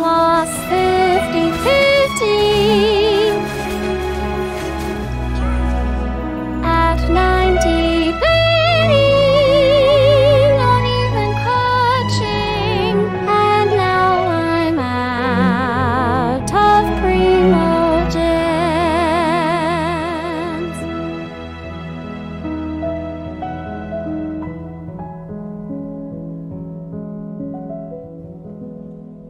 lost